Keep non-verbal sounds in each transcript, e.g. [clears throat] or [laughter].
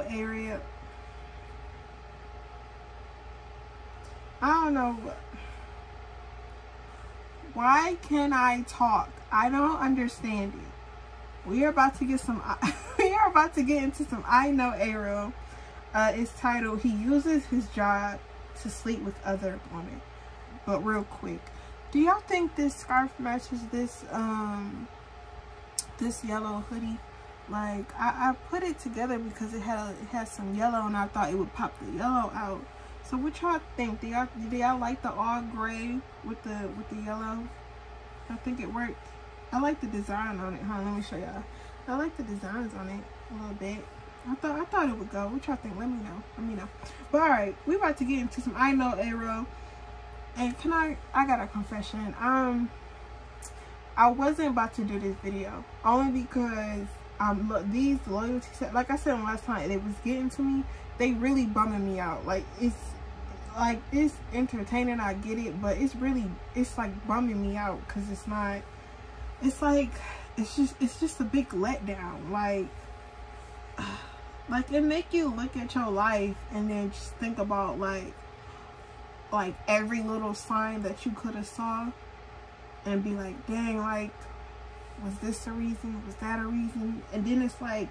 area. I don't know. Why can I talk? I don't understand it. We are about to get some. [laughs] we are about to get into some I know Ayrel. Uh, it's titled "He Uses His Job to Sleep with Other Women." But real quick, do y'all think this scarf matches this um this yellow hoodie? Like I, I put it together because it had it had some yellow and I thought it would pop the yellow out. So what y'all think? Do y'all do y'all like the all gray with the with the yellow? I think it worked. I like the design on it. Huh? Let me show y'all. I like the designs on it a little bit. I thought I thought it would go. What y'all think? Let me know. Let me know. But alright, we about to get into some I know arrow. And can I I got a confession. Um I wasn't about to do this video only because um look these loyalty like I said last time it was getting to me they really bumming me out. Like it's like it's entertaining I get it but it's really it's like bumming me out because it's not it's like it's just it's just a big letdown. Like [sighs] like it make you look at your life and then just think about like like every little sign that you could have saw and be like dang like was this a reason? Was that a reason? And then it's like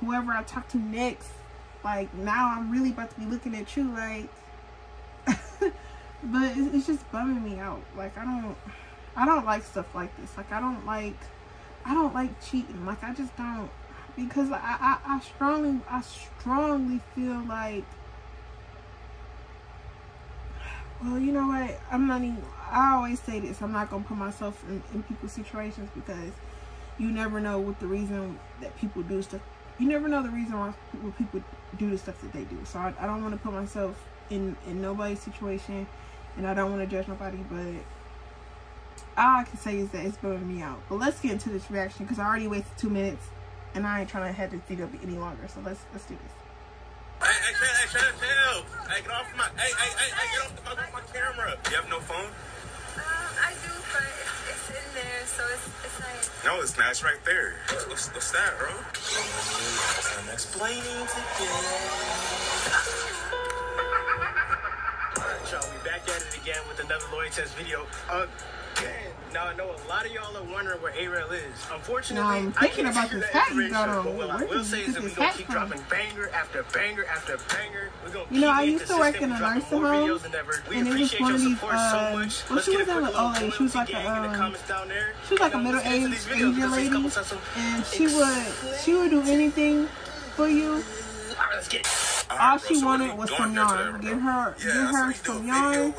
whoever I talk to next like now I'm really about to be looking at you like [laughs] but it's just bumming me out. Like I don't I don't like stuff like this. Like I don't like I don't like cheating. Like I just don't. Because I, I, I strongly I strongly feel like well you know what? I'm not even I always say this I'm not gonna put myself in, in people's situations because you never know what the reason that people do stuff you never know the reason why people, people do the stuff that they do so I, I don't want to put myself in in nobody's situation and I don't want to judge nobody but all I can say is that it's bumming me out but let's get into this reaction because I already wasted two minutes and I ain't trying to have this video be any longer so let's let's do this Hey, hey, hey, shut up. Hey, get off my, hey, hey, hey, hey, get off the fuck off my camera. You have no phone? So it's, it's like... No, it's not. It's right there. What's, what's, what's that, bro? I'm explaining Alright, y'all, we back at it again with another Lloyd Test video. Uh, now I know a lot of y'all are wondering where Ayrel is. Unfortunately, I'm I thinking can't about this hat you got on. But what I will say is that we're gonna keep from? dropping banger after banger after banger. We're gonna You know, I used to work in a nursing home, videos than ever. We and it was one of these, much. well, she wasn't quick an little. She was like a, in um, comments down there. she was like a middle-aged Asian lady, couples have some and she would she would do anything for you. Alright, let's get it. All she wanted was some yarn. Give her, give her some yarn.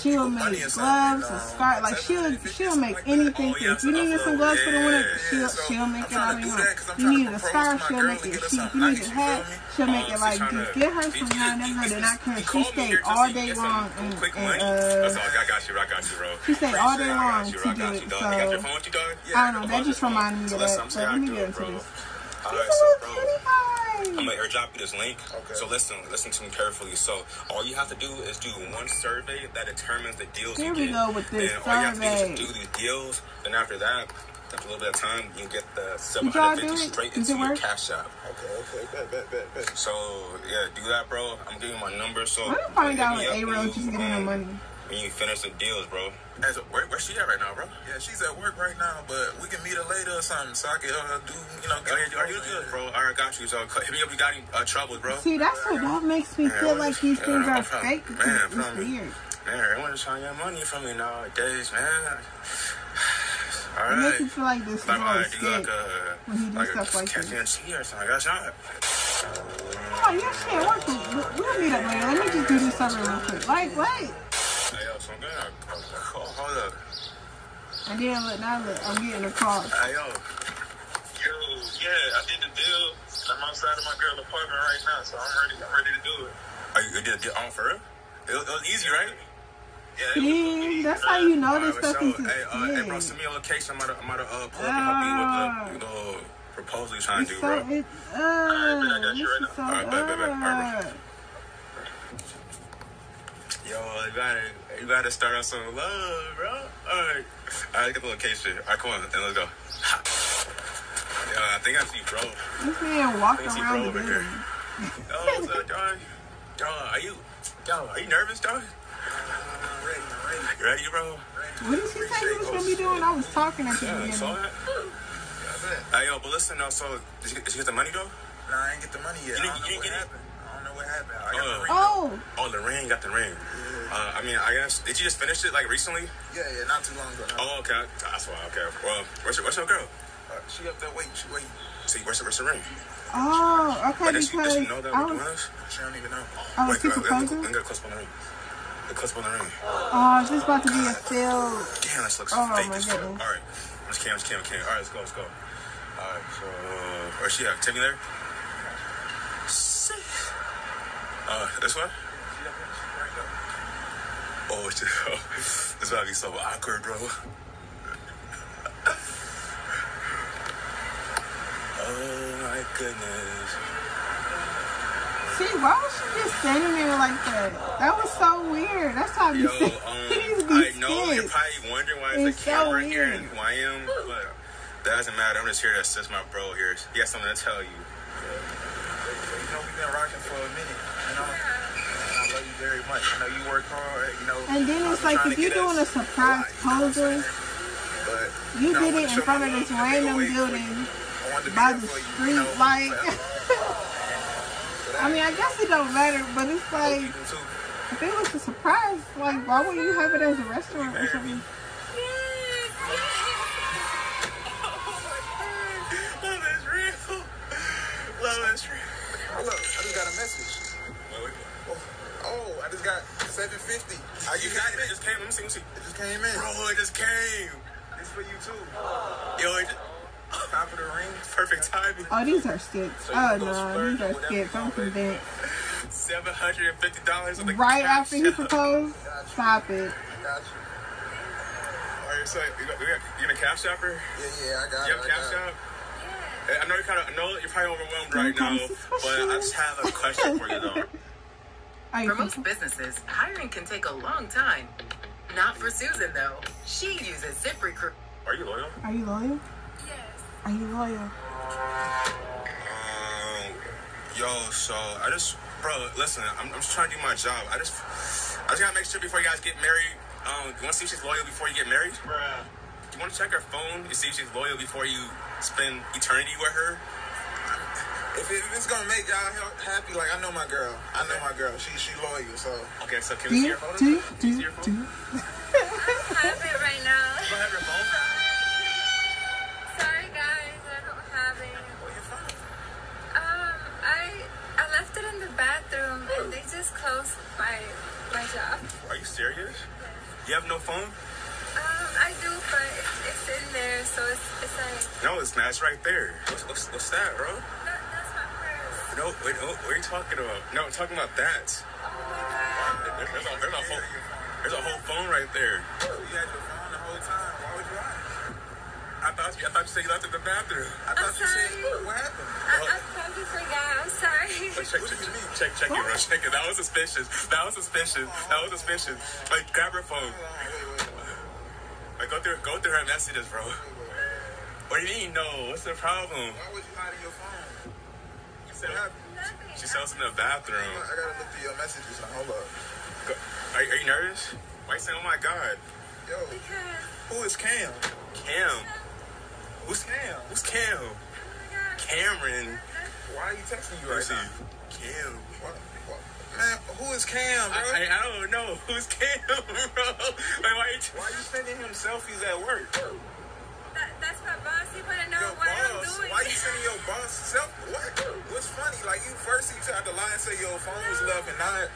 She'll make gloves, a scarf. Like she'll, she'll make anything. you. If you needed some gloves for the winter, she'll, she'll make it out of yarn. You needed a scarf, she'll make it. She, if you needed a hat, she'll make it like just get her some [laughs] yarn. Let her did not care. She stayed all day long and, and That's uh, all. I got you. I got you, bro. she stayed all day long to do it. you, dog. You got your So phone with you, dog? I don't know. That just reminded me of that. So let me get into this. All right, so, bro. I'm gonna airdrop you this link. Okay. So listen, listen to me carefully. So all you have to do is do one survey that determines the deals Here you we go with this Then all you have to do is do these deals. Then after that, after a little bit of time, you get the Did 750 straight into your cash app. Okay, okay, bet, bet, bet, bet. So yeah, do that, bro. I'm giving my number. So Let me find out what when just getting her um, money. When you finish the deals, bro. As a, where, where's she at right now, bro? Yeah, she's at work right now, but we can meet her later or something so I can uh, do, you know, get Are you, are you good, bro? All right, got you. So hit me up. if You got any uh, troubles, bro? See, that's what that makes me Man, feel like these yeah, things I'm are from- fake. man, It's from- weird. Man, everyone's trying to get money from me nowadays, man. [sighs] All It makes me feel like this is Like, all I a like a, when he do like stuff a like catch this. me and see or something. I got shot. Oh, yeah, shit, work. it. We'll meet up later. Let me just do this over real quick. Like, wait. Hey, yo, so I'm gonna call, hold up. And then look, now look, I'm getting a call. Hey, yo. Yo, yeah, I did the deal. I'm outside of my girl's apartment right now, so I'm ready. I'm ready to do it. Are you, you did it on for real? It, was- it was easy, right? Yeah, it was See, easy, that's how you know this Alright, stuff so, is hey, uh, hey, bro, a send me your location. I'm about to, I'm about to uh, pull up and help you with the, the little proposal you're trying It's to do, so, bro. it, uh, I got you right is so, now. Alright, uh, Yo, you gotta, you gotta start on some love, bro. All right, all right, get the location. All right, come on, and let's go. Yo, Uh, I think I see bro. This man walking Let me see around bro the over here. building. Oh, what's up, dog? Dog, are you, dog, are you nervous, dog? I'm ready, I'm ready. You ready, bro? What did she say he was gonna be doing? I was talking at the Yeah, I saw beginning. that. That's it. Hey, yo, but listen, though, so, did you, did you get the money, though? Nah, I ain't get the money yet. You didn't- don't you what didn't get it? happened. I don't know what happened. I got Uh. the ring. Oh, Oh, the ring, got the ring. Uh, I mean, I guess, did you just finish it, like, recently? Yeah, yeah, not too long ago. No. Oh, okay. That's why, okay. Well, where's your, where's your girl? Uh, she up there waiting. She waiting. See, where's the, where's the ring? oh, okay. Like, does, she, does she know that I we're doing was, this? She don't even know. I was Wait, he let me- let me proposing. get a close on the ring. The close on the ring. Oh, this about to be a field. Damn, this looks Oh, fake my as fuck. goodness. All right, let's cam, let's cam, let's cam. All right, let's go, let's go. All right, so where's she at? Timmy there? Sick. Uh, this one? She up there. She right up. Oh, shit. [laughs] this about to be so awkward, bro. [laughs] oh my goodness. See, why was she just standing there like that? That was so weird. That's how you Yo, say. um, [laughs] These be I know you're probably wondering why It's there's a so camera here weird. and who I am, but that doesn't matter. I'm just here to assist my bro here. He has something to tell you. So, you know, we've been rocking for a minute. You know, and I love you very much. I know you work hard. You know, And then I've like if you're doing a surprise lot, you know posing, you did it in front of this in a big random way for you. building I wanted to be by the for you, you street. Like. I mean, I guess it don't matter, but it's like you do too. if it was a surprise, like why wouldn't you have it as a restaurant or something? 750. Oh, you got it? It just came. Let me see. Let me see. It just came in. Bro, it just came. It's for you too. Yo, it just, Top of the ring. perfect timing. Oh, these are skits. So Oh no, these are skits. you I'm convinced. Seven hundred and fifty dollars on the Right cash after he app. proposed, stop it. Got you. All right, so you got, you got, you gonna cash app her? Yeah, yeah, I got You it. have I cash got it. app? Hey, I know you're kind of, I know you're probably overwhelmed right now, but I just have a question for you though. [laughs] Are For most businesses, hiring can take a long time. Not for Susan, though. She uses ZipRecruiter. Are you loyal? Are you loyal? yes. Are you loyal? Um, yo, so I just, bro, listen, I'm, I'm just trying to do my job. I just, I just gotta make sure before you guys get married. Um, you want to see if she's loyal before you get married? Bruh. You want to check her phone to see if she's loyal before you spend eternity with her? If, it, if it's gonna make y'all happy, like I know my girl. I know my girl. She she loyal. So Okay, so can we see you? your phone? Do you? Do see you? your Do you? I have it right now. You don't have your phone? Sorry, guys. I don't have it. where you from? Um, I I left it in the bathroom and they just closed my my job. Are you serious? You have no phone? Um, I do, but it's, it's in there, so it's it's like No, it's not. It's right there. What's, what's, what's that, bro? that, that's my purse. No, wait, oh, what are you talking about? No, I'm talking about that. Oh my god. There- There's a, there's a whole, there's a whole phone right there. You had your phone the whole time. Why would you lie? I thought you, I thought you said you left it in the bathroom. I thought you said sorry. what happened. I, I probably forgot. I'm sorry. Check, check, check, check, check it, bro. Check it. That was suspicious. That was suspicious. Oh. That was suspicious. Like, grab her phone. Like, go through, go through her messages, bro. What do you mean, no? What's the problem? Why would you hide your phone? You said, Nothing. she sells in the bathroom. I gotta look through your messages. Now, hold up. Go, are, are you nervous? Why you saying, oh my god? Yo, who is Cam? Cam. Who's Cam. Who's Cam? oh my god. Cameron. Why are you texting you Let's right see. now? Cam. What, what? Man, who is Cam, bro? I, I, I don't know. [laughs] Who's Cam, [laughs] bro? Like, why you Why are you sending him selfies at work? That, that's Why you sending your boss self? What? What's funny? Like you first you tried to lie and say your phone was left and not.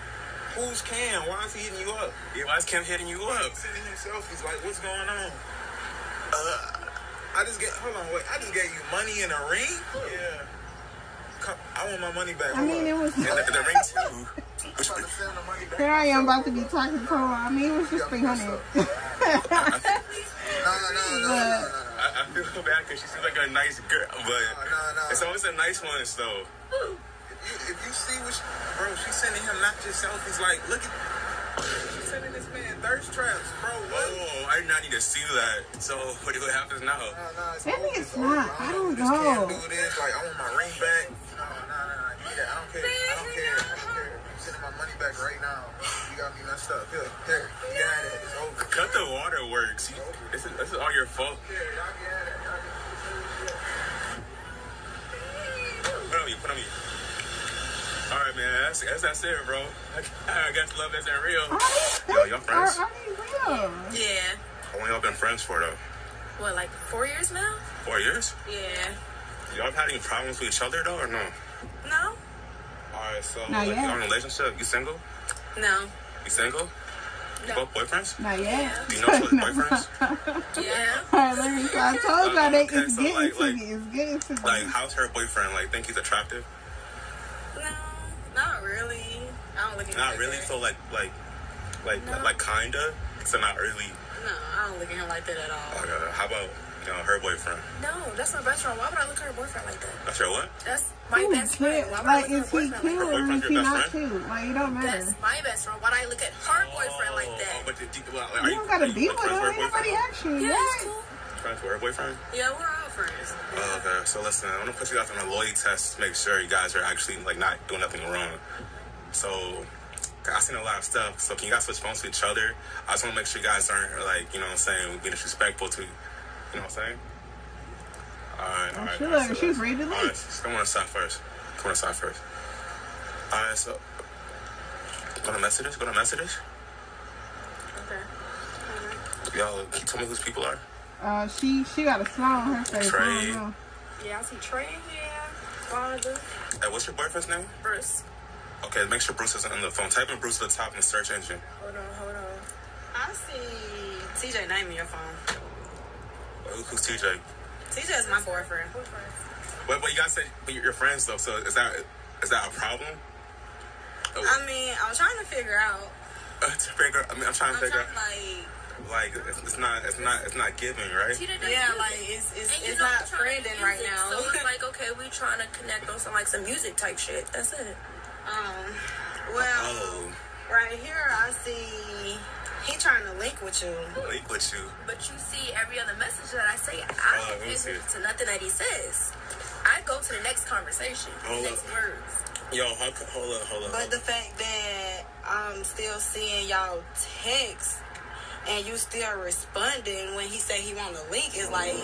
Who's Cam? Why is he hitting you up? Yeah, why is Cam hitting you up? you sending him selfies? Like what's going on? Uh, I just get. Hold on, wait. I just gave you money in a ring. Yeah. Come, I want my money back. I mean, it was. and the, the ring too. Which, I'm about to send the money back. Here I am about to be talking to her. I mean, it was just three hundred. No, no, no, no, no, no, no. I, I feel bad because she seems like a nice girl, but No, no, it's no. always a nice one, though. If you, if you see what, she, bro, she's sending him not just selfies. Like, look at, You sending this man thirst traps, bro. What? Oh, I did not need to see that. So what do what happens now? Nah, nah, it's Maybe over, it's over. not. I don't just can't know. do this. Like, I want my ring back. No, nah, nah, nah. Give me that. I don't care. I don't care. I don't care. I'm sending my money back right now. You got me messed up. Here, here. You got it. It's over. Cut the waterworks. You- This is this is all your fault. Here, y'all get it. Y'all get it. Put on me. Put on me. All right, man. That's that's, that's it, bro. I guess love isn't real. Are these Yo, y'all fake or friends? are they real? Yeah. How long y'all been friends for though? What, like four years now? Four years? Yeah. Y'all had any problems with each other though, or no? No? All right, so Not like, y'all in a relationship? You single? No. You single? You both boyfriends? Not yet. Do you know each other's [laughs] boyfriends? Yeah. Alright, let me. I told y'all they, Okay, it's so, getting like- to like- me. It's getting to me. Like, how's her boyfriend? Like, think he's attractive? Don't look at him Not like really. that. So like, like, like, No. like, kinda. So not really. No, I don't look at him like that at all. Like, uh, how about you know her boyfriend? No, that's my best friend. Why would I look at her boyfriend like that? That's your what? That's my Who best friend. Why would I Like, look is at her he boyfriend cute like that? or is Boyfriend's he your not best cute? Like, it don't matter. That's my best friend. Why would I look at her boyfriend like Oh, that? but did you, well, You don't gotta be with him. Ain't nobody asked you. Yeah, Yeah. cool. Friends with her boyfriend? Yeah, we're all friends. Oh, okay. So listen, I'm gonna put you guys on a loyalty test to make sure you guys are actually like not doing nothing wrong. So I seen a lot of stuff. So can you guys switch phones to each other? I just want to make sure you guys aren't like you know what I'm saying being disrespectful to you know what I'm saying. All right, all right. she all right, look- so- she's ready to all leave. right, so come on the side first. Come on the side first. All right, so go to messages. Go to messages. Okay. Y'all, can you tell me who these people are? Uh, she she got a smile on her face. I Trey. don't. Yeah, I see Trey here. Father. Hey, what's your boyfriend's name? Bruce. Okay, make sure Bruce isn't on the phone. Type in Bruce at the top in the search engine. Hold on, hold on. I see TJ name in your phone. Who- Who's TJ? TJ is my boyfriend. Wait, but you guys say but you're friends though. So is that is that a problem? Oh, I mean, I was trying to figure out. [laughs] to figure, I mean, I'm trying I'm to figure trying out like, like it's, it's not it's not it's not giving right. Yeah, like it's it's, And it's know not I'm trying to friending do right music, now. So it's [laughs] like, okay, we trying to connect on some like some music type shit. That's it. Um, well, Oh, right here I see he trying to link with you. link with you. But you see every other message that I say, I Oh, don't let listen to nothing that he says. I go to the next conversation, Hold the next up. words. Yo, hold, hold up, hold up. But the fact that I'm still seeing y'all text and you still responding when he say he want to link is like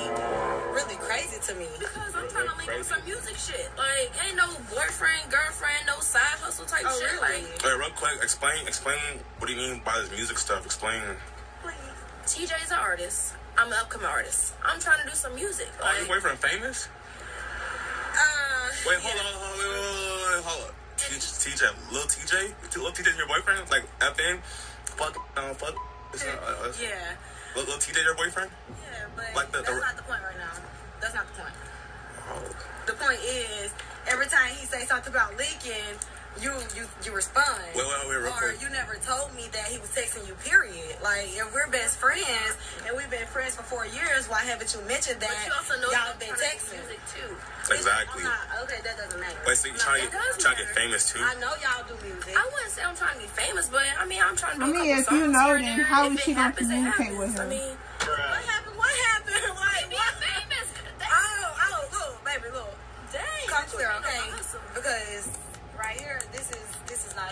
really crazy to me. Because I'm trying to link with Crazy. some music shit. Like, ain't no boyfriend, girlfriend, no side hustle type Oh, shit. really? Like, Wait, real quick, explain explain what do you mean by this music stuff? Explain. TJ's an artist. I'm an upcoming artist. I'm trying to do some music. Oh, Like, your boyfriend famous? uh, Wait, hold on, hold on, wait, wait, wait, wait, hold up. TJ, little TJ, little TJ, your boyfriend? Like FN? Fuck, uh, fuck. It's not, it's- Yeah, Little, little TJ, your boyfriend? yeah, but Like the- that's the- not the point right now. That's not the point. Oh, The point is, every time he say something about leaking, you you you respond. Wait, wait, wait, real or you never told me that he was texting you. Period. Like if we're best friends and we've been friends for four years, why haven't you mentioned that but you also know y'all I'm been trying to texting? music too. exactly. Not, okay, that doesn't matter. Wait, so you No, trying to get, trying to get famous too? I know y'all do music. I wouldn't say I'm trying to be famous, but I mean, I'm trying to do I a mean, couple if you know, then there. how If she gonna happens, it communicate with happens. I him? mean, what happened? What happened? [laughs] Like being what? famous. Oh, oh, look, baby, look. Dang. Come clear, okay? hustle. Because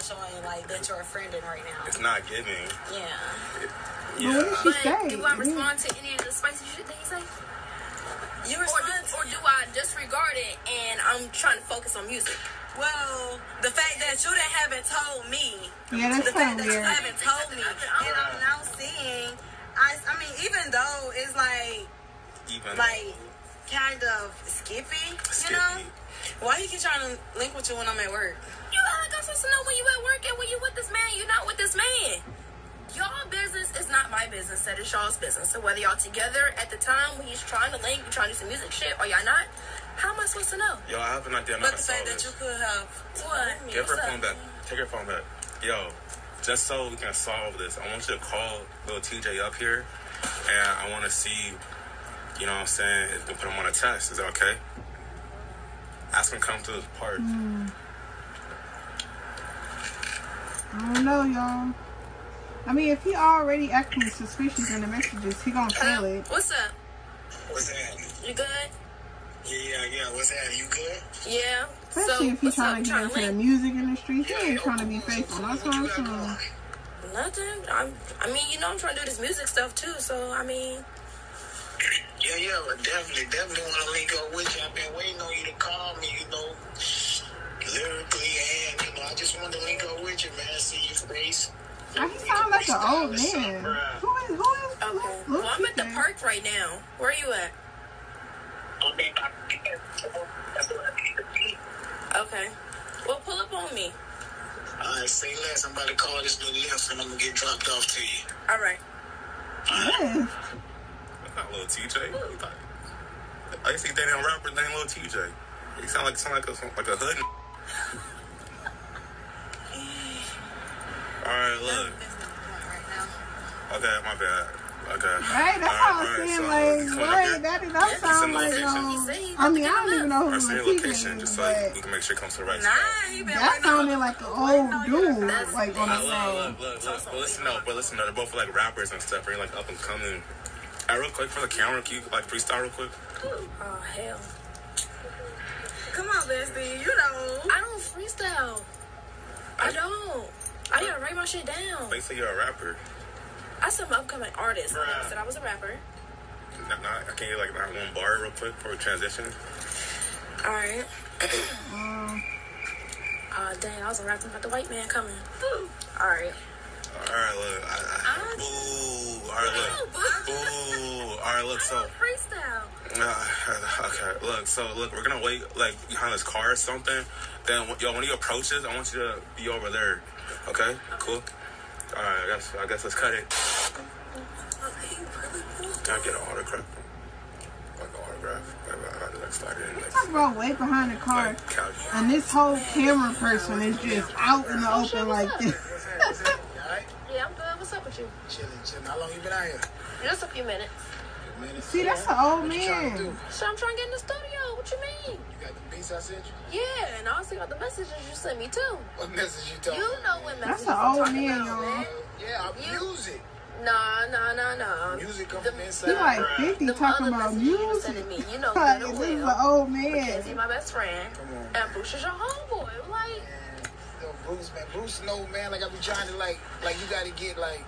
not showing like that you're a friend in right now. It's not giving. Yeah. But what did she But say? do I respond to any of the spicy shit that he say? You Or do, respond or do I disregard it and I'm trying to focus on music? Well, the fact that you didn't haven't told me, Yeah, the fact kind that of you haven't told me, and I'm now seeing, I, I mean, even though it's like, Even like, kind of skippy, you know? Skippy. Why you keep trying to link with you when I'm at work? You like I'm supposed to know when you at work and when you with this man, You're not with this man. Y'all business is not my business. That is y'all's business. So whether y'all together at the time when he's trying to link, you trying to do some music shit, or y'all not, how am I supposed to know? Yo, I have an idea. I'm But the gonna fact that you could have What? Give her What's phone back. Take her phone back. Yo, just so we can solve this, I want you to call little TJ up here, and I want to see, you know what I'm saying, if we put him on a test. Is that okay? Ask him to come to this park. Hmm. I don't know, y'all. I mean, if he already acting suspicious in the messages, he gonna feel it. What's up? What's happening? You good? Yeah, yeah. Yeah. What's happening? You good? Yeah. Especially so, if he's what's up? trying to get Trying into the music industry. He ain't trying to be faithful. That's what I'm What you got saying. Nothing. I'm. I mean, you know, I'm trying to do this music stuff too. So I mean, Yeah, yeah, but definitely, definitely want to link up with you. I've been waiting on you to call me, you know, to link up with you, man. See your face. Why he sound like an old man? Who is who is okay. Lil Well, I'm at the TJ? park right now. Where are you at? Okay. Well, pull up on me. All right, say less. I'm about to call this little lift, and I'm gonna get dropped off to you. All right. Yes. That's not Lil TJ. You thought- I used to see that damn rapper named Lil TJ. He sound like sound like a like a hood. All right, look. Okay, my bad. Okay. Right, that's how I'm saying. Like, boy, that did not sound like location. no. He said he I mean, I don't even know Or who send was your location just so you but can make sure it comes to the right Nah, spot. that sounded like an old dude, That's- like on the Look, phone. look, look, look, but listen, no, but listen, no, they're both like rappers and stuff. They're like up and coming. Hey, real quick for the camera, can you like freestyle real quick? Oh hell. Come on, bestie. You know. I don't freestyle. I don't. I gotta write my shit down. They say you're a rapper. I said I'm an upcoming artist. I said I was a rapper. Not, not, I can't get like not one bar real quick for a transition. All right. [clears throat] Um, Oh dang, I was rapping about the white man coming. All right. All right, look. I, I, boo. All right, look. Boo. All right, look. So, freestyle. uh, [laughs] okay, look. So, look, we're gonna wait like behind this car or something. Then, yo, when he approaches, I want you to be over there. Okay, cool. All right, I guess I guess let's cut it. Can I get an autograph? Like an autograph? Like, uh, I gotta like slide it in. Like, talk about way behind the car, like casual. and this whole camera person is just out in the open like this. What's happening? What's happening? You all right? Yeah, I'm good. What's up with you? Chilling, chilling. How long you been out here? Just a few minutes. A. See, that's an old What you trying to do? man. So I'm trying to get in the studio. What you mean? You got the beats I sent you? Yeah, and I also got the messages you sent me too. What message you talking? You know what That's an old man, y'all. Yeah, You- music. Nah, nah, nah, nah. Music come The- from He inside. like 50 Them talking about messages you music. sending me, you know Like, good and this is an well. old Mackenzie, he's my best friend, Come on. and Bruce is your homeboy. Like, Yo, Bruce, man, Bruce, know, man, like I be trying to like, like you got to get like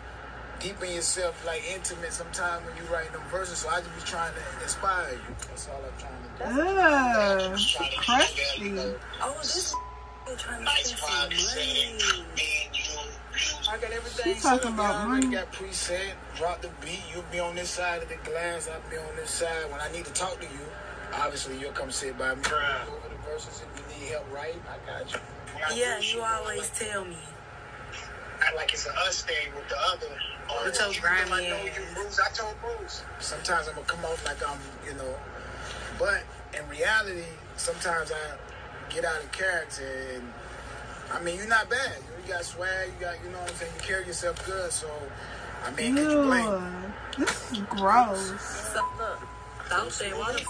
deep in yourself, like intimate. Sometimes when you write them verses, so I just be trying to inspire you. That's all I'm trying to do. Ugh, Trying to crusty. Oh, this trying to nice some money. you, you. I got everything. She talking set up, about y'all money. Got preset. Drop the beat. You'll be on this side of the glass. I'll be on this side. When I need to talk to you, obviously you'll come sit by me. Go over the verses if you need help. Right? I got you. Yeah, you always tell me. act like it's a us thing with the other. Or With your even if grimy I know ass. you, Bruce. I told Bruce. Sometimes I'm gonna come off like I'm, you know, but in reality, sometimes I get out of character. And I mean, you're not bad. You got swag. You got, you know what I'm saying. You carry yourself good. So, I mean, could you blame? This is gross. So look, don't say what.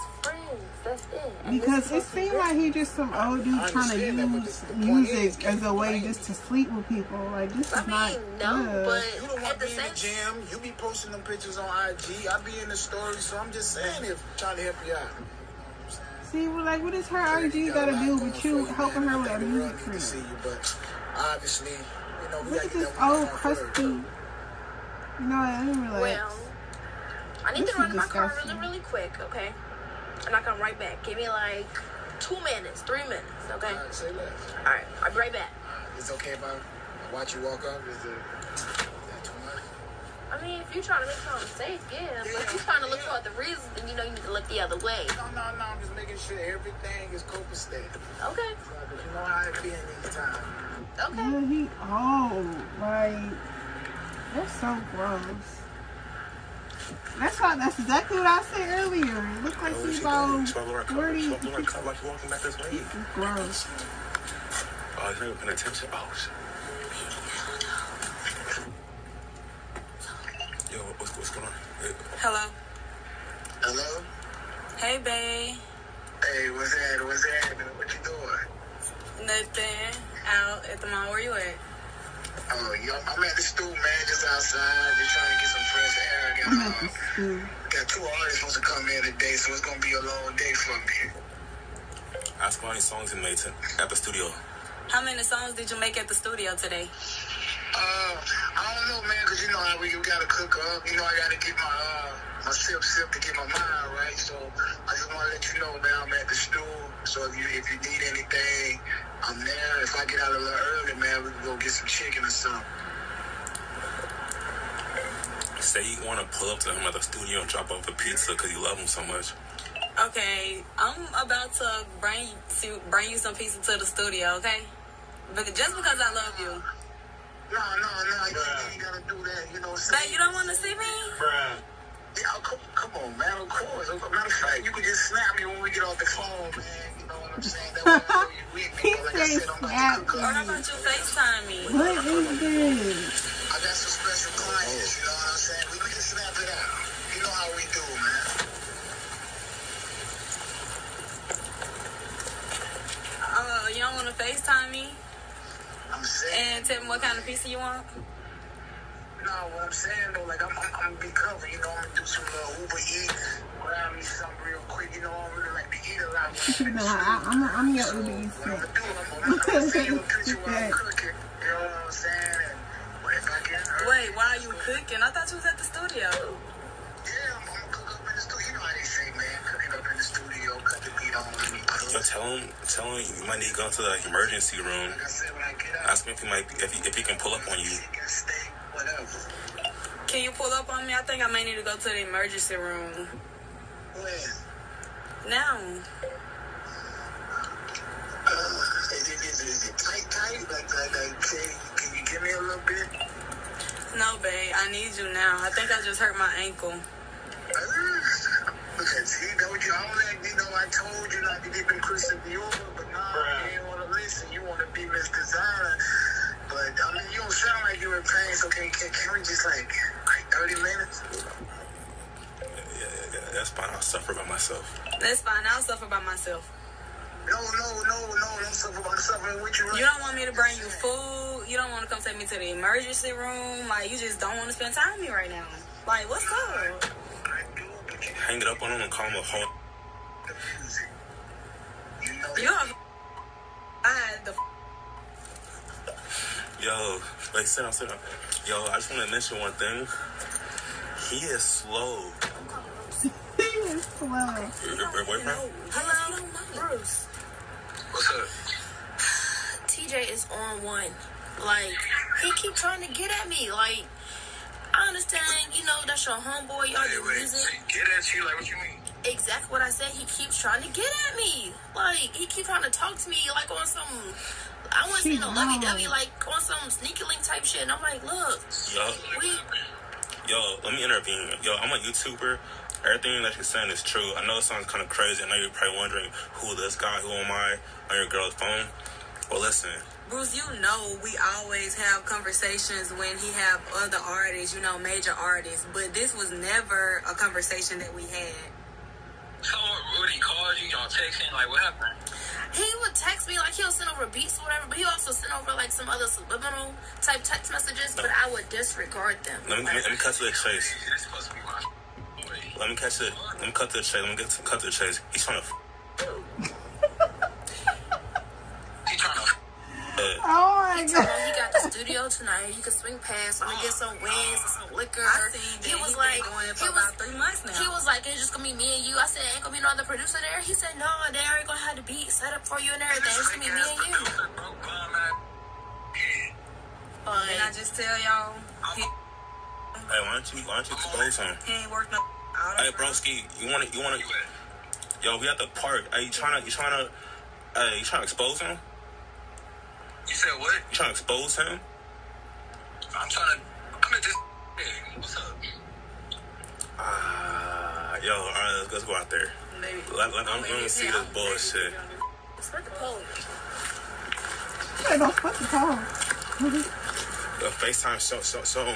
Just friends. That's it. Because it seemed like he just some old dude trying to understand that, but use the- the is, music as a way just to sleep with people. Like this is I not no, good. but You don't want to be in the gym. You be posting them pictures on IG. I be in the story. So I'm just saying, if trying to help you out. You know what See, well, like, what does her IG got to do with you helping her with a music career? see you, but obviously, you know, we Look at this old crusty. first. You know, I didn't realize. Well, I need This to run is in my car really, really quick, okay? and I come right back. Give me like two minutes, three minutes, okay? All right, say less. All right, I'll be right back. It's okay if I watch you walk up? Is it that too much? I mean, if you're trying to make something safe, yeah. yeah. But if you're trying to look yeah. for the reason, then you know you need to look the other way. No, no, no. I'm just making sure everything is copacetic. Okay. So, you know how it be in these times. Okay. Yeah, he old. Like, that's so gross. That's why. That's exactly what I said earlier. Look Gross. Oh, he's not paying attention. Oh, shit. Yo, what's, what's going on? Hey. Hello. Hello? Hey, babe. Hey, what's that? What's happening? What you doing? Nothing. Out at the mall. Where you at? Oh, yo, I'm at the stool, man, just outside, just trying to get some fresh air. Got, I'm at the uh, school. got two artists supposed to come here today, so it's gonna be a long day for me. Ask me how many songs you made to, at the studio. How many songs did you make at the studio today? Uh, I don't know, man, cause you know how we you gotta cook up. You know I gotta get my uh my sip sip to get my mind right. So I just wanna let you know, man, I'm at the stool. So if you if you need anything, I'm there. If I get out a little early, man, we can go get some chicken or something. Say you want to pull up to him at the studio and drop off a pizza because you love him so much. Okay, I'm about to bring to bring you some pizza to the studio. Okay, but just because I love you. No, no, no, you ain't gotta do that. You know, what I'm But saying? you don't want to see me? Bruh. Yeah, come, come on, man. Of course. Matter of fact, you could just snap me when we get off the phone, man. You know what I'm saying? That way I know you with me. [laughs] But like I said, I'm about to cook Or how up. about you FaceTime me? What is this? I got some special clients, you know what I'm saying? We, we can snap it out. You know how we do, man. Uh, you don't want to FaceTime me I'm saying, and tell me what kind of pizza you want? No, what I'm saying though, like I'm, I'm, I'm gonna be covered. You know, I'm gonna do some uh, Uber Eats, grab me something real quick. You know, I don't really like to eat a lot. When [laughs] I'm in No, the I, studio. I'm, I'm your So Uber what Eats I'm gonna do, I'm, I'm, I'm gonna send you a picture while I'm [laughs] cooking. You know what I'm saying? And if I get hurt, Wait, why are you cooking? I thought you was at the studio. Yeah, I'm, I'm gonna cook up in the studio. You know how they say, man, cooking up in the studio, cut the meat on, let me Yo, cook. tell him, tell him you might need to go to the emergency room. Like I said, when I get out, Ask him if he might, if he, if he can pull up on you. chicken, steak, whatever. Can you pull up on me? I think I may need to go to the emergency room When? now. Uh, is, it, is, it, is it tight, tight? Like, like, like, can, can you give me a little bit? No, babe, I need you now. I think I just hurt my ankle. Uh, at see, don't you? I don't like, you know, I told you not to get them Christian Dior, but nah, Bruh. you ain't want to listen. You want to be Miss Designer. But, I mean, you don't sound like you're in pain, so can, can, can we just, like, like 30 minutes? Yeah, yeah, yeah, that's fine. I'll suffer by myself. That's fine. I'll suffer by myself. No, no, no, no, don't suffer about suffering with you. You don't want me to bring you food. You don't want to come take me to the emergency room. Like, you just don't want to spend time with me right now. Like, what's up? I do, but you Hang it up on him and call him a hoe. You know You have. I had the. Yo, wait, sit down, sit down. Yo, I just want to mention one thing. He is slow. He is slow. Your, your, your boyfriend? Hello, Bruce. What's up? TJ is on one. Like he keep trying to get at me. Like I understand, you know, that's your homeboy. Y'all do music. Get at you, like, what you mean? Exactly what I said. He keeps trying to get at me. Like he keep trying to talk to me like on some. I want to say no lovey dovey, like on some sneaky link type shit. And I'm like, look, Yo, we yo, let me intervene. Yo, I'm a YouTuber. Everything that you're saying is true. I know it sounds kind of crazy. I know you're probably wondering who this guy, who am I, on your girl's phone. Well, listen, Bruce, you know we always have conversations when he have other artists, you know, major artists. But this was never a conversation that we had. So what he called you, y'all texting, like what happened? He would text me like he'll send over beats or whatever, but he also sent over like some other subliminal type text messages, but I would disregard them. let me, let me, let me cut to the chase. This supposed to be my boy. Let me catch it. Let me cut to the chase. Let me get to, cut to the chase. He's trying to. F- He trying to Oh my He told god. me he got the studio tonight. You can swing past. I'm gonna get some oh, wings and some liquor. I seen that He was He like, been going he was, about three months now. he was like, it's just gonna be me and you. I said, ain't gonna be no other producer there. He said, no, they already gonna have the beat set up for you and everything. It's gonna be me and you. broke bum ass. and I just tell y'all, he, hey, why don't you why don't you expose him? he ain't worked no. out Hey, of- broski, you want to you want to? Yo, we at the park. Are you trying to you trying to? Hey, you trying to expose him? You said what? You trying to expose him? I'm trying to. I'm at this. Hey, what's up? Ah, yo, all right, let's, let's go out there. Maybe. Let, let, I'm gonna see this bullshit. fuck the police. Hey, don't fuck the phone. The FaceTime so so so.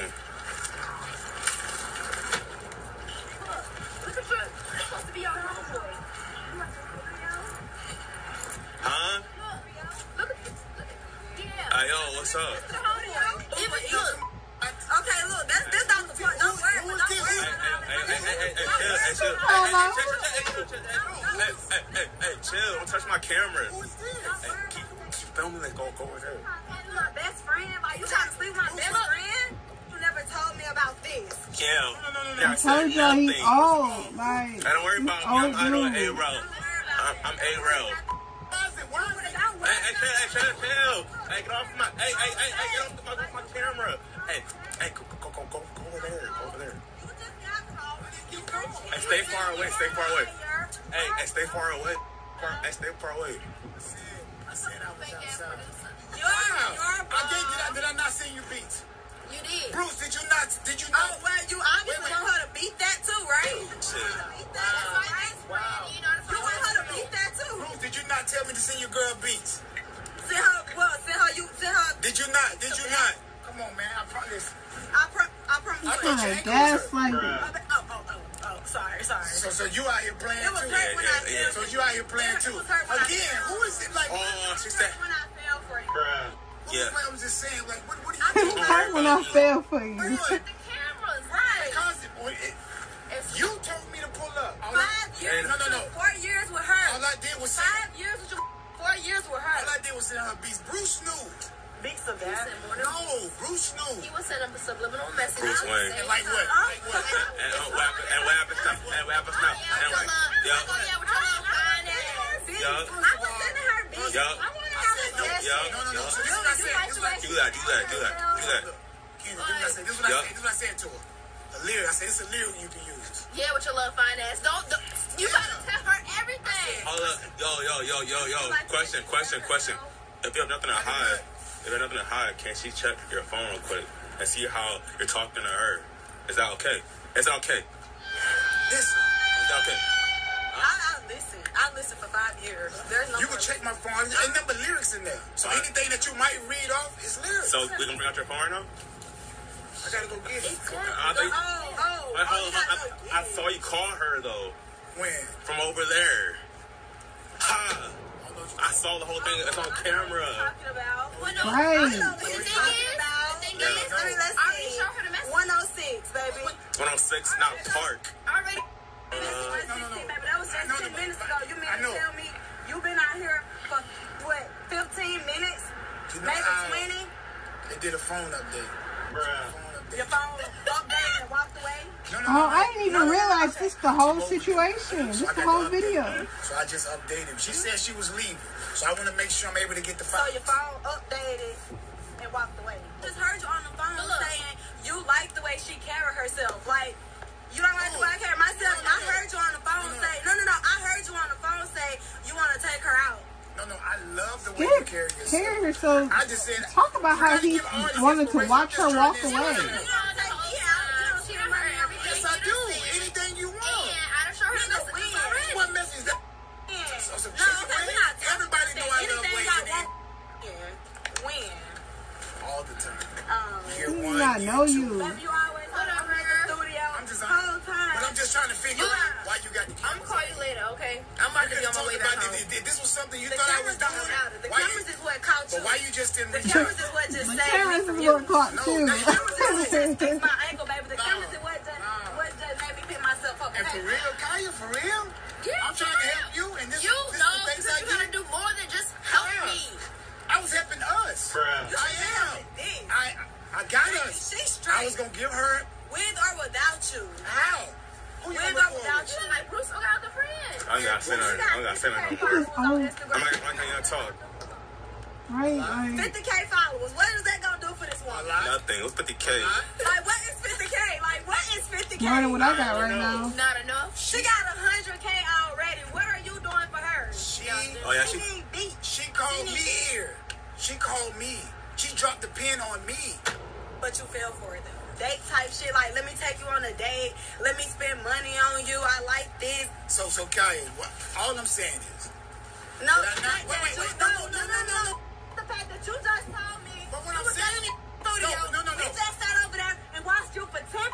Huh? Hey, yo, what's? Look, okay, look, that's this not the point. Don't worry, Who but is don't worry. Hey, hey, hey, hey, hey, chill, hey, chill. Hey, hey, chill, chill, hey, chill, chill, hey, hey, hey, hey, chill. Don't touch my camera. Who is this? Hey, keep keep filming it. Go, go over there. You my best friend? Like you trying to sleep with my best friend? You never told me about this. Yeah. No, no, no, no. Yeah, I told y'all he old. Like, Hey, don't worry about me. I'm, I know A-Row. I'm, I'm A-Row. Away, stay far away. Hey, hey, stay far away. Far, hey, stay far away. I said I was outside. You're, you're I did, did, I, did I not send you beats? You did. Bruce, did you not? Did you Oh, not? well, you obviously Wait, wait. want her to beat that too, right? Chill. Beat that, right? Wow. You know what You want her to beat that too? Bruce, did you not tell me to send your girl beats? Send her, well, send her, you, send her. Did you not? Did you not? Come on, man. I promise. I, pro- I promise I you. thought you like, ain't that's like, Oh, oh, oh, oh, sorry, sorry. So, so you out here playing It was too? hurt when I yeah, yeah. fell. So you out here playing It too? was hurt when I Again, fell. who is it? Like, Oh, she It said, hurt when I fell for you. who yeah. I'm just saying, like, what, what do you think do? hurt when I fell for you. What? The cameras. Right. Because it- when it- It's you told me to pull up. All I, years, no, no, no. four years with her. all I did was send, Five years with you. Four years with her. all I did was send her beats. Bruce knew. Beats of that. No, Bruce knew. He was sending a subliminal messages. Bruce Wayne. And like what? Like what? And, uh, what happened, and what happens now? And what happens now? And what, ass. Beats. Yeah. I was sending her beats. Yeah. I want to have a No, session. no, no, no. So this is what I said. This is what I do that, do that, do that, do that. Kenny, this is what I said. This is what I said. This is what I said to her. A lyric. I said, it's a lyric you can use. Yeah, with your little fine ass. Don't, don't you gotta tell her everything. Hold up, yo, yo, yo, yo, yo. Question, question, question. If you have nothing to hide, if have nothing to hide, can she check your phone real quick and see how you're talking to her? Is that okay? Is that okay? Listen, Is that okay? I, I listen. I listened for five years. There's no you can check my phone. Ain't nothing but lyrics in there. So anything that you might read off is lyrics. So we gonna bring out your phone right now? I gotta go get it. I, think, Oh, oh, I, oh, you I, I, I saw you call her though When? from over there. Ha! I saw the whole thing. It's on camera. talking about. Well, no, Right. I know what The thing is- the thing Yeah, is. I mean, let's I already showed her the message. 106, baby. 106, not Park. I already. Uh, 116, baby. That was just No, no, 10 minutes ago. You mean to know. tell me you been out here for, what, 15 minutes? You know, Maybe I- 20? They did a phone update. Phone update. Your phone updated and walked away? No, no, Oh, no, I didn't even realize this the whole situation. This So I the whole video. So I just updated. She said she was leaving. So I want to make sure I'm able to get the So your phone updated and walked away. Just heard you on the phone Look. saying you like the way she carry herself. Like, you don't like the way I carry myself. I heard you on the phone say, no, no, no. I heard you on the phone say you want to take her out. No, no, I love the way you carry Scared, yourself. scared her so I just said. talk about how he wanted to watch her walk away. Gonna look without for? you. Like Bruce, I got the friend. I got sent on. I got sent on. I'm Instagram. not, I'm not gonna talk. Right, like, 50k followers. What is that gonna do for this A woman? lot. Nothing. It was 50k. Like, what is 50k? Like, what is 50k? more than what I got right now. Not enough. She got 100k already. What are you doing for her? She Oh yeah, She she. need beats. she called me here. She called me. She dropped the pin on me. But you fell for it though. Date type shit, like let me take you on a date, let me spend money on you. I like this. So so Kaya, what, all I'm saying is, No, But not- wait, wait, wait, no, no, no, no, no. The fact that you just told me. But what you I'm saying- in the studio. No, no, no, We just sat over there and watched you for 10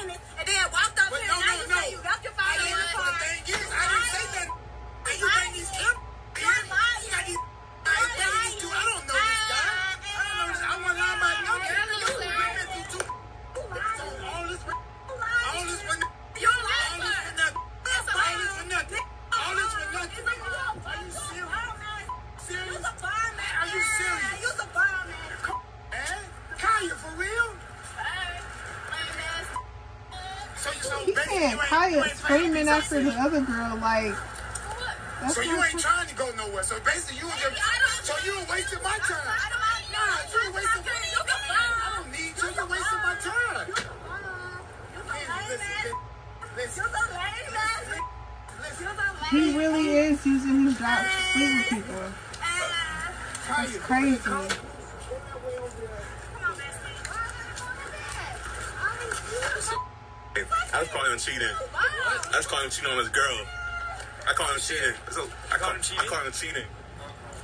minutes and then walked up but here. no, now no, you no. say you left your phone I in didn't. the car. the thing is, I didn't say that. And you bring these cameras. You're lying. You got these. I bring these two. I don't know this guy. I don't know this. I want to lie about no. You're a loser. Kaya screaming after the other girl like. That's So you not ain't trying to go nowhere. So basically, you was just, so you were wasting my time. Nah, you were wasting. I don't need you. You're wasting my time. He really is using his job to sleep with people. Kaya, It's crazy. I was calling him cheating. I was calling him cheating on his girl. I call him cheating. So, I call him cheating. I call him cheating.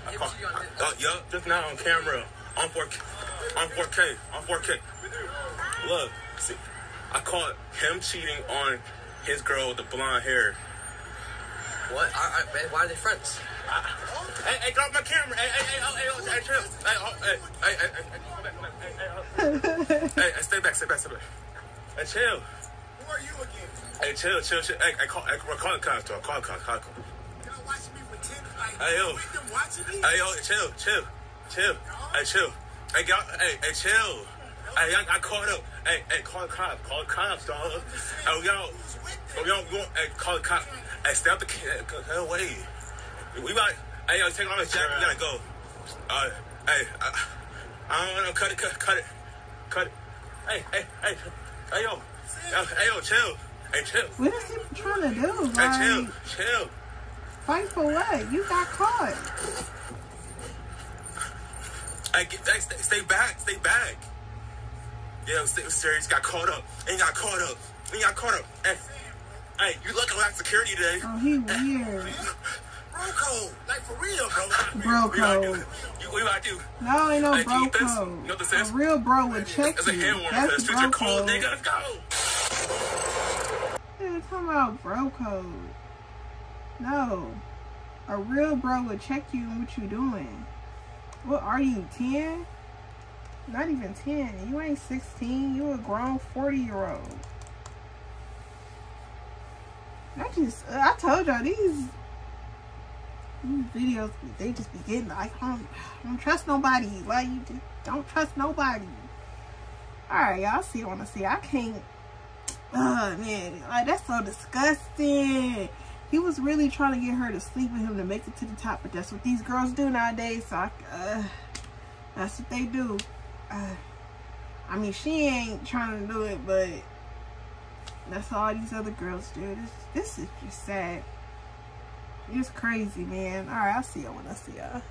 I call, I, uh, yup, just now on camera, on 4K, on 4K, on 4K. Look, see, I caught him cheating on his girl with the blonde hair. What? I, I, why are they friends? Hey, hey, drop my camera. Hey, hey, hey, oh, hey, oh, hey, chill. Hey, oh, hey, hey, hey, hey, hey, come back, come back. Hey, hey, oh. hey, hey, stay back, stay back, stay back. Hey, chill. Are you again? Hey, chill, chill, chill. Hey, hey, call, hey, call the cops, dog. Call the call the cops. Y'all watching me with 10, like, Hey, yo. with? Hey, yo, chill, chill, chill. Hey, chill. Hey, y'all, hey, hey, chill. Hey, I, I caught up. Hey, hey, call the cops, call the cops, dog. Hey, y'all, oh, y'all, want, hey, call the cops. Hey, stay out the kid. Go away. We about, hey, yo, take off his jacket. We gotta go. Uh, hey, I, I don't know. Cut it, cut, cut it, cut it. Hey, hey, hey, hey, yo, yo, hey, yo, chill. Hey, chill. What is he trying to do? Hey, chill, Like, chill. fight for what? You got caught. Hey, get, hey stay, stay back, stay back. Yeah, stay serious. Got caught up. Ain't got caught up. Ain't got caught up. Hey, hey, you looking like security today. Oh, he weird. Bro code. Like, for real, bro. Bro We about do. code. You, about to do. No, ain't no Hey, bro code. You know what this A is? real bro would check It's a hand warmer That's bro code. nigga. Let's go. Yeah, talking about bro code. No. A real bro would check you and what you doing. What are you, 10? Not even 10. You ain't 16. You a grown 40 year old. I just, I told y'all, these, these videos, they just be getting, like, I don't, I don't trust nobody. Like, you just don't trust nobody. Alright, y'all see what I want to see. I can't, Oh man, like that's so disgusting. He was really trying to get her to sleep with him to make it to the top, but that's what these girls do nowadays. So I, uh, that's what they do. Uh, I mean, she ain't trying to do it, but that's all these other girls do. This, this is just sad. It's crazy, man. All right, I'll see y'all when I see y'all.